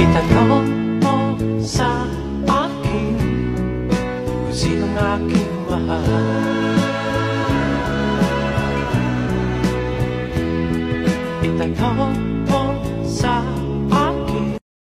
Itanong mo sa akin Kung sinong aking mahal Itanong